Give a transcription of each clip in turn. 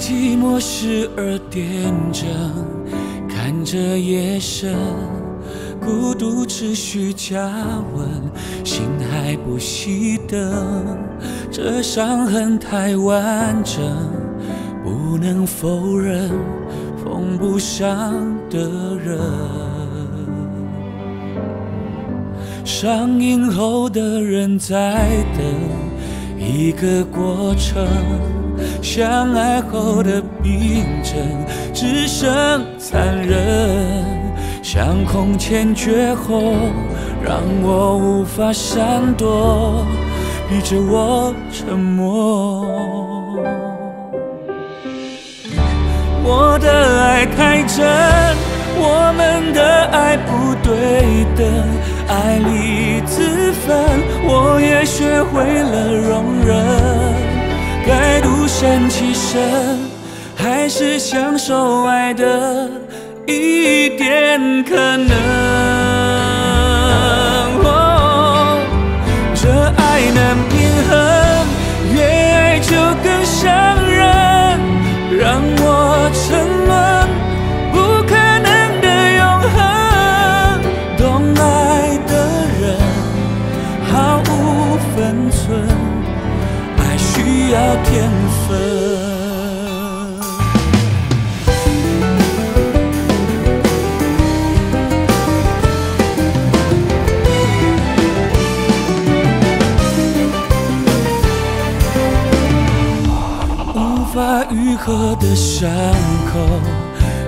寂寞时而点灯，看着夜深，孤独持续加温，心还不熄灯。这伤痕太完整，不能否认，缝不上的人。上映后的人在等一个过程。相爱后的病症只剩残忍，像空前绝后，让我无法闪躲，逼着我沉默。我的爱太真，我们的爱不对等，爱离，为了容忍。该独善其身，还是享受爱的一点可能？这爱难平衡，越爱就更要天分，无法愈合的伤口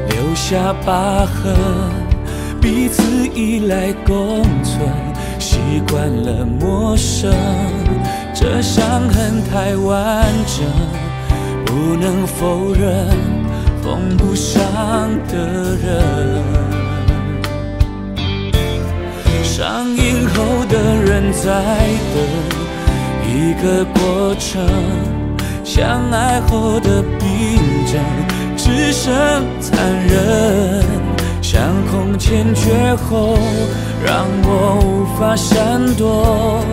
留下疤痕，彼此依赖共存，惯了陌生。这伤痕太完整，不能否认，缝不上的人。上映后的人在等一个过程，相爱后的病症只剩残忍，空前绝后，让我无法闪躲。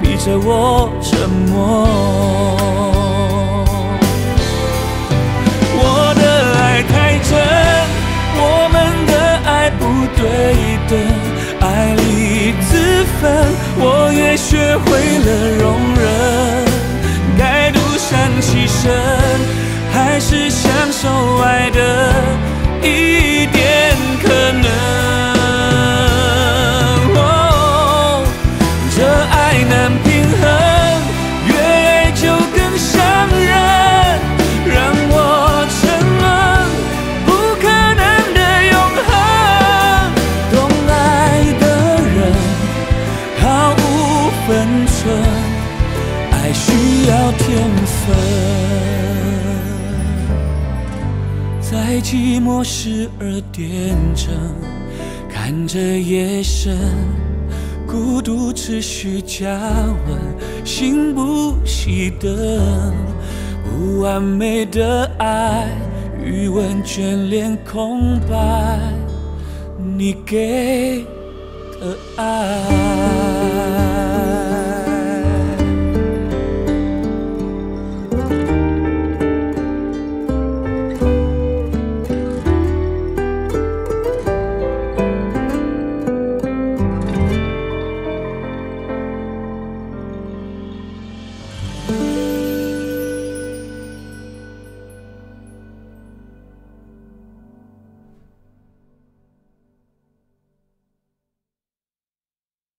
逼着我沉默。我的爱太真，我们的爱不对等，爱离子分，我也学会了容忍。该独善其身，还是享受爱的分寸，爱需要天分，在寂寞时而点灯，看着夜深。孤独持续加温，心不熄灯，不完美的爱，余温眷恋空白，你给的爱。